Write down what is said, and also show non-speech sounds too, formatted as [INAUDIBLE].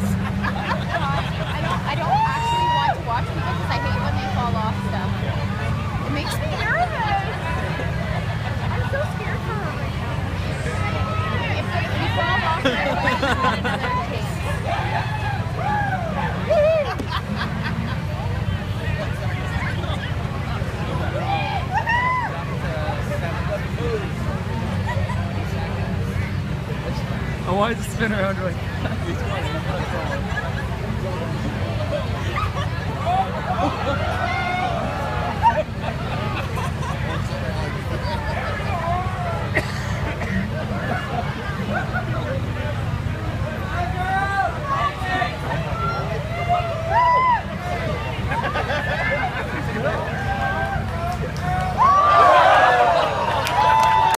steps. [LAUGHS] I don't, I don't actually want to watch people because I hate when they fall off stuff. It makes me nervous. I'm so scared for her right now. If we fall off, spin around like